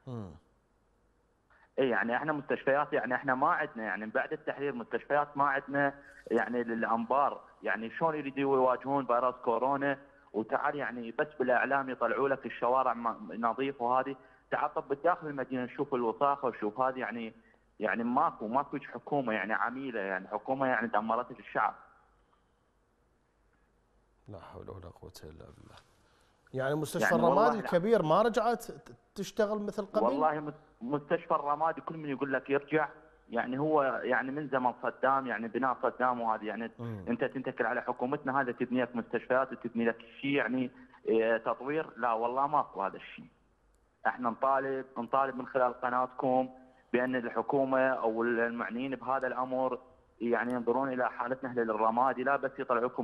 مم. اي يعني إحنا مستشفيات يعني إحنا ما عندنا يعني بعد التحرير مستشفيات ما عندنا يعني للأنبار. يعني شلون يريدوا يواجهون فيروس كورونا؟ وتعال يعني بس بالإعلام يطلعوا لك الشوارع ما- نظيف وهذه. تعال طب بالداخل المدينة نشوف الوساخه ونشوف هذه يعني يعني ماكو ماكو حكومة يعني عميلة يعني حكومة يعني دمرت الشعب. لا حول ولا قوة إلا بالله. يعني مستشفى يعني الرمادي. الكبير ما رجعت تشتغل مثل قبل؟ والله مس- مستشفى الرمادي كل من يقول لك يرجع. يعني هو يعني من زمن صدام يعني بناء صدام وهذه يعني مم. أنت تنتكل على حكومتنا هذا تبني لك مستشفيات وتبني لك شيء يعني آه، تطوير. لا والله ماكو هذا الشيء. إحنا نطالب نطالب من خلال قناتكم بأن الحكومة أو المعنيين بهذا الأمر يعني ينظرون إلى حالتنا أهل الرمادي لا بس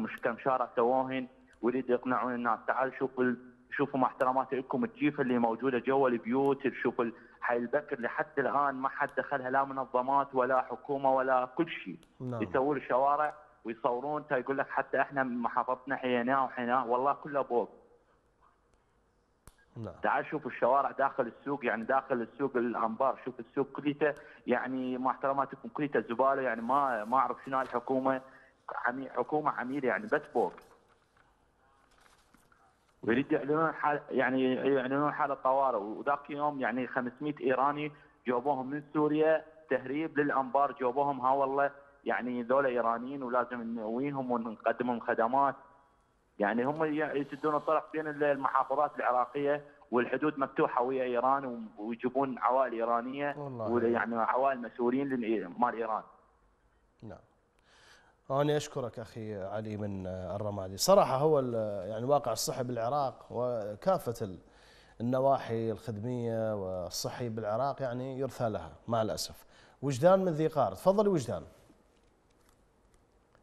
مش كم شارع سووهن ويريد يقنعون الناس. تعال ال- شوفوا مع احتراماتي لكم الجيفه اللي موجودة جوا البيوت ال- حي البكر لحد الآن ما حد دخلها لا منظمات ولا حكومة ولا كل شيء. نعم. يسوون الشوارع ويصورون تا يقول لك حتى إحنا محافظتنا حييناه وحيناه والله كله بوق نعم. تعال شوف الشوارع داخل السوق يعني داخل السوق الأنبار. شوف السوق كليته يعني مع احتراماتكم كليته زبالة يعني ما ما أعرف شنو الحكومة حكومة عميلة يعني بس فوق ويريد يعلنون حال يعني يعلنون حاله طوارئ وذاك يوم يعني 500 إيراني جابوهم من سوريا تهريب للأنبار. جابوهم ها والله يعني ذولا إيرانيين ولازم نقويهم ونقدم لهم خدمات. يعني هم يسدون الطرق بين المحافظات العراقية والحدود مفتوحة ويا إيران ويجيبون عوائل إيرانية والله. يعني عوائل مسؤولين مال إيران. نعم. أنا أشكرك أخي علي من الرمادي. صراحة هو يعني واقع الصحي بالعراق وكافة ال- النواحي الخدمية والصحي بالعراق يعني يرثى لها مع الأسف. وجدان من ذي قار تفضلي وجدان.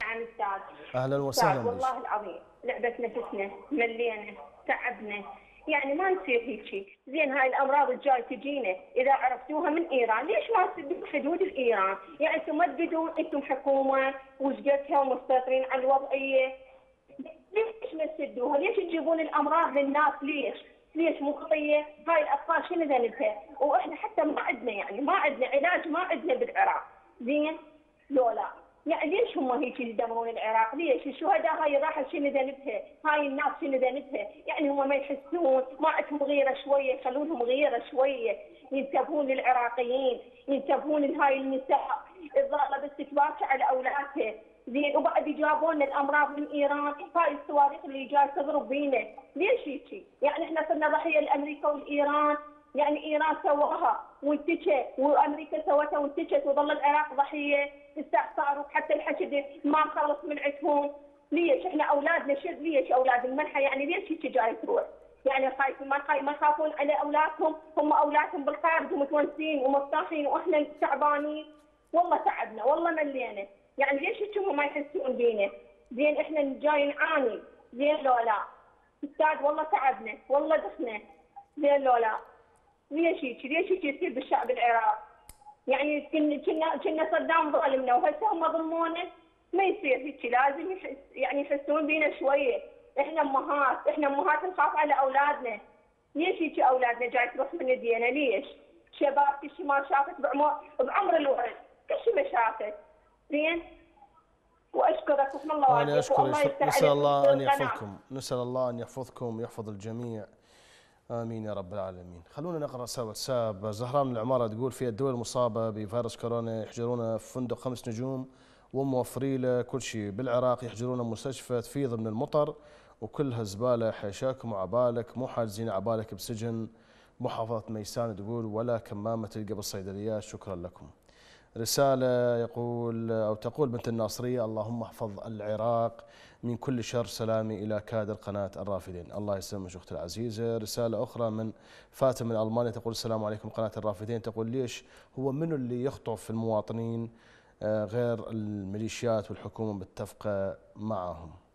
نعم أستاذ. أهلا وسهلا أستاذ والله العظيم لعبت نفسنا ملينا تعبنا. يعني ما نصير هيك زين هاي الأمراض الجاي تجينا إذا عرفتوها من إيران ليش ما تسدون حدود الإيران؟ يعني أنتم ما تقدرون أنتم حكومة وشقتها ومسيطرين على الوضعيه ليش ما تسدوها؟ ليش تجيبون الأمراض للناس ليش؟ ليش مو خطيه؟ هاي الأطفال شنو ذنبها؟ وإحنا حتى ما عندنا يعني ما عندنا علاج ما عندنا بالعراق زين؟ لولا يعني ليش هم هيك يدمرون العراق؟ ليش؟ الشهداء هاي راحت شنو ذنبها؟ هاي الناس شنو ذنبها؟ يعني هم ما يحسون ما عندهم غيرة شوية يخلونهم غيرة شوية ينتبهون للعراقيين ينتبهون لهاي النساء الظاهره بس تباكي على اولادها زين وبعد جابوا لنا الأمراض من إيران هاي الصواريخ اللي جاي تضرب بينا ليش هيك؟ يعني إحنا صرنا ضحية لأمريكا والإيران يعني إيران سواها وانتشت وأمريكا سوتها وانتشت وظل العراق ضحية استعصار حتى الحشد ما خلص من عندهم ليش؟ إحنا أولادنا شد ليش أولاد المنحة؟ يعني ليش هيك جاي تروح؟ يعني خايفين ما خايف ما يخافون على اولادهم هم اولادهم بالخارج ومتونسين ومرتاحين وإحنا تعبانين والله تعبنا والله ملينا. يعني ليش هيك هم ما يحسون بينا؟ زين إحنا جاي نعاني. زين لو لا. أستاذ والله تعبنا والله دخنا. زين لو لا. ليش هيك؟ ليش هيك يصير بالشعب العراقي؟ يعني كنا كنا كنا صدام ظالمنا وهسه هم ظلمونا ما يصير هيك لازم يحس يعني يحسون بينا شوية إحنا امهات إحنا أمهات نخاف على أولادنا. ليش هيك أولادنا جاي تروح من ايدينا ليش؟ شباب كل شيء ما شافت بعمر بعمر الولد كل شيء ما شافت. زين؟ واشكرك واسم الله وعافيك يفتح نسأل عليكم الله بالقناة. يحفظكم. نسأل الله أن يحفظكم ويحفظ الجميع. آمين يا رب العالمين. خلونا نقرأ رسالة واتساب زهران من العمارة تقول في الدول المصابة بفيروس كورونا يحجرون في فندق خمس نجوم وموفرين له كل شيء. بالعراق يحجرون مستشفى تفيض من المطر وكلها زبالة حيشاكم وعبالك مو حاجزين عبالك بسجن. محافظة ميسان تقول ولا كمامة تلقى بالصيدليات شكرا لكم. رسالة يقول أو تقول بنت الناصرية اللهم احفظ العراق من كل شر سلامي إلى كادر قناة الرافدين. الله يسلمك أختي العزيزة. رسالة أخرى من فاتن من ألمانيا تقول السلام عليكم قناة الرافدين. تقول ليش هو منو اللي يخطف المواطنين آه، غير الميليشيات والحكومة متفقة معهم؟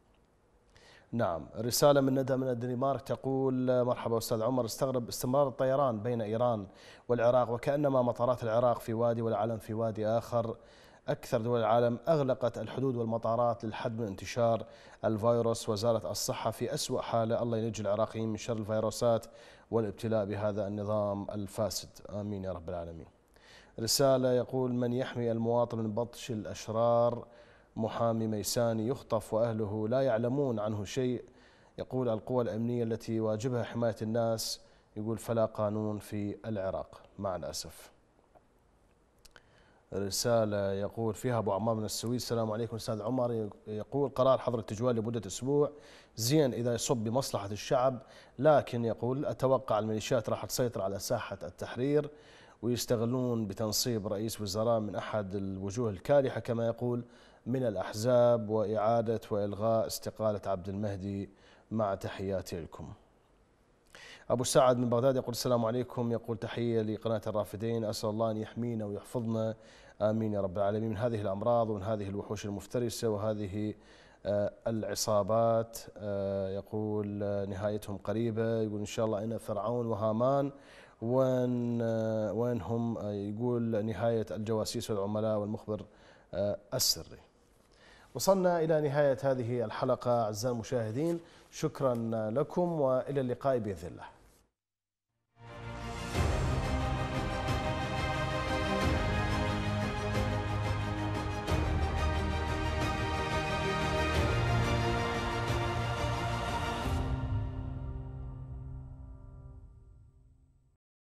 نعم. رسالة من ندى من الدنمارك تقول مرحبا أستاذ عمر استغرب استمرار الطيران بين إيران والعراق وكأنما مطارات العراق في وادي والعالم في وادي آخر. أكثر دول العالم أغلقت الحدود والمطارات للحد من انتشار الفيروس وزارة الصحة في أسوأ حالة. الله ينجي العراقيين من شر الفيروسات والابتلاء بهذا النظام الفاسد. آمين يا رب العالمين. رسالة يقول من يحمي المواطن من بطش الأشرار محامي ميساني يخطف وأهله لا يعلمون عنه شيء. يقول القوى الأمنية التي واجبها حماية الناس يقول فلا قانون في العراق. مع الأسف. رسالة يقول فيها أبو عمار من السويس السلام عليكم أستاذ عمر. يقول قرار حظر التجوال لمدة أسبوع. زين إذا يصب بمصلحة الشعب لكن يقول أتوقع الميليشيات راح تسيطر على ساحة التحرير ويستغلون بتنصيب رئيس وزراء من أحد الوجوه الكالحة كما يقول من الأحزاب وإعادة وإلغاء استقالة عبد المهدي مع تحياتي لكم. أبو سعد من بغداد يقول السلام عليكم. يقول تحية لقناة الرافدين. أسأل الله أن يحمينا ويحفظنا. آمين يا رب العالمين. من هذه الأمراض ومن هذه الوحوش المفترسة وهذه آه، العصابات آه، يقول آه، نهايتهم قريبة. يقول إن شاء الله أنا فرعون وهامان وين وين هم آه، يقول نهاية الجواسيس والعملاء والمخبر السري. وصلنا إلى نهاية هذه الحلقة أعزائي المشاهدين شكرا لكم وإلى اللقاء بإذن الله.